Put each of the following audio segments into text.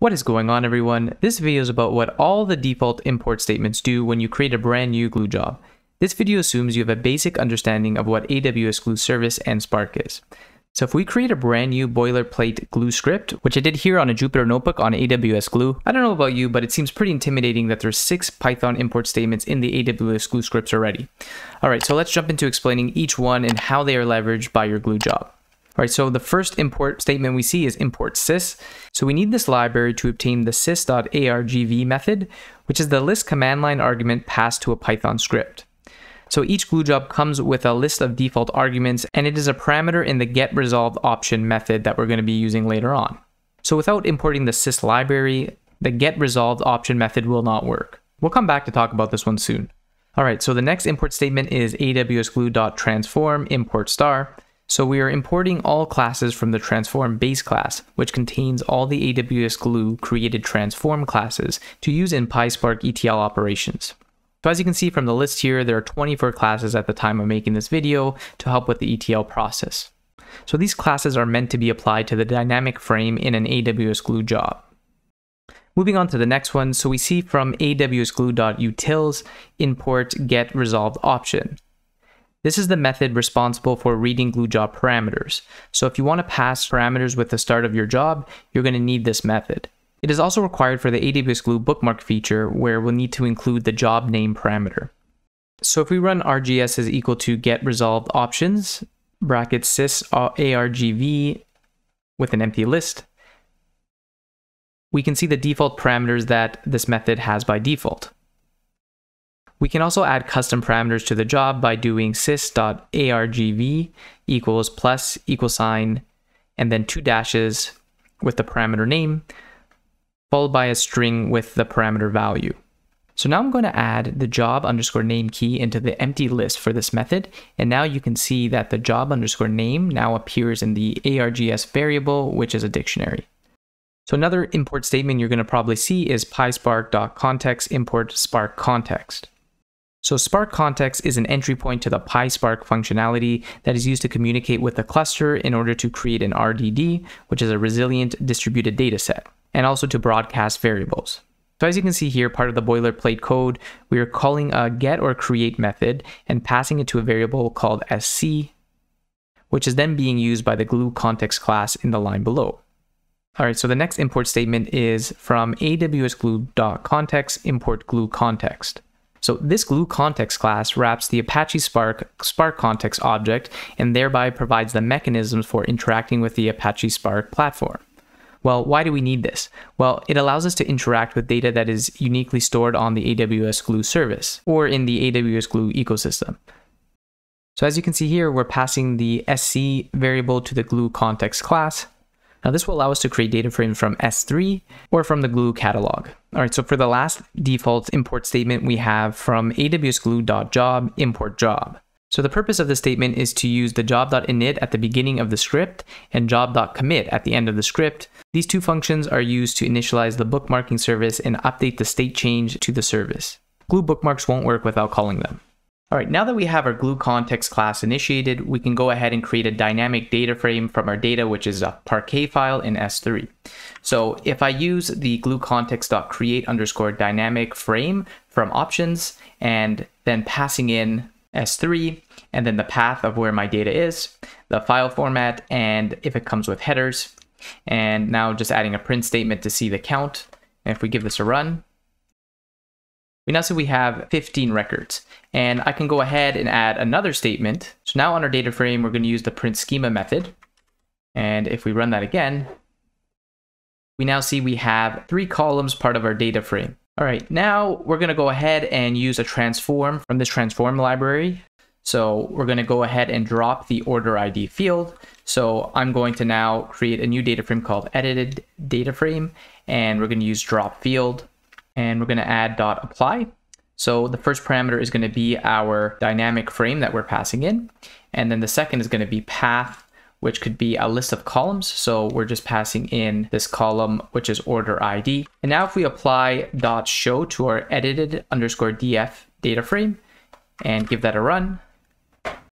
What is going on everyone? This video is about what all the default import statements do when you create a brand new Glue job. This video assumes you have a basic understanding of what AWS Glue Service and Spark is. So if we create a brand new boilerplate Glue script, which I did here on a Jupyter notebook on AWS Glue, I don't know about you, but it seems pretty intimidating that there's six Python import statements in the AWS Glue scripts already. All right, so let's jump into explaining each one and how they are leveraged by your Glue job. So the first import statement we see is import sys. So we need this library to obtain the sys.argv method, which is the list command line argument passed to a Python script. So each glue job comes with a list of default arguments, and it is a parameter in the get resolved option method that we're going to be using later on. So without importing the sys library, the get resolved option method will not work. We'll come back to talk about this one soon. All right, so the next import statement is aws glue.transform import star. So we are importing all classes from the transform base class, which contains all the AWS Glue created transform classes to use in PySpark ETL operations. So as you can see from the list here, there are 24 classes at the time of making this video to help with the ETL process. So these classes are meant to be applied to the dynamic frame in an AWS Glue job. Moving on to the next one, so we see from awsglue.utils import get resolved option. This is the method responsible for reading glue job parameters. So if you want to pass parameters with the start of your job, you're going to need this method. It is also required for the AWS Glue bookmark feature where we'll need to include the job name parameter. So if we run args is equal to get resolved options, bracket sys uh, argv with an empty list, we can see the default parameters that this method has by default. We can also add custom parameters to the job by doing sys.argv equals plus equal sign and then two dashes with the parameter name followed by a string with the parameter value. So now I'm going to add the job underscore name key into the empty list for this method. And now you can see that the job underscore name now appears in the args variable, which is a dictionary. So another import statement you're going to probably see is pyspark.context import spark context. So Spark context is an entry point to the PySpark functionality that is used to communicate with the cluster in order to create an RDD, which is a resilient distributed dataset and also to broadcast variables. So as you can see here, part of the boilerplate code, we are calling a get or create method and passing it to a variable called sc, which is then being used by the glue context class in the line below. All right, so the next import statement is from awsglue.context import glue context. So this glue context class wraps the Apache Spark Spark context object and thereby provides the mechanisms for interacting with the Apache Spark platform. Well, why do we need this? Well, it allows us to interact with data that is uniquely stored on the AWS Glue service or in the AWS Glue ecosystem. So as you can see here, we're passing the SC variable to the Glue context class. Now this will allow us to create data frames from S3 or from the Glue catalog. All right, so for the last default import statement, we have from AWS Glue.job import job. So the purpose of the statement is to use the job.init at the beginning of the script and job.commit at the end of the script. These two functions are used to initialize the bookmarking service and update the state change to the service. Glue bookmarks won't work without calling them. All right, now that we have our glue context class initiated, we can go ahead and create a dynamic data frame from our data, which is a Parquet file in S3. So if I use the glue context.create underscore dynamic frame from options and then passing in S3, and then the path of where my data is, the file format, and if it comes with headers. And now just adding a print statement to see the count. And if we give this a run, we now see we have 15 records. And I can go ahead and add another statement. So now on our data frame, we're going to use the print schema method. And if we run that again, we now see we have three columns part of our data frame. All right, now we're gonna go ahead and use a transform from this transform library. So we're gonna go ahead and drop the order ID field. So I'm going to now create a new data frame called edited data frame, and we're gonna use drop field, and we're gonna add dot apply. So the first parameter is gonna be our dynamic frame that we're passing in, and then the second is gonna be path which could be a list of columns. So we're just passing in this column, which is order ID. And now if we apply dot show to our edited underscore df data frame and give that a run,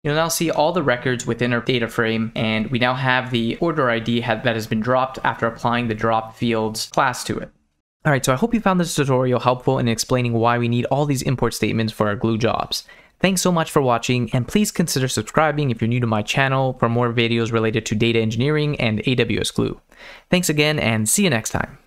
You'll now see all the records within our data frame, and we now have the order ID that has been dropped after applying the drop fields class to it. Alright, so I hope you found this tutorial helpful in explaining why we need all these import statements for our glue jobs. Thanks so much for watching, and please consider subscribing if you're new to my channel for more videos related to data engineering and AWS Glue. Thanks again, and see you next time.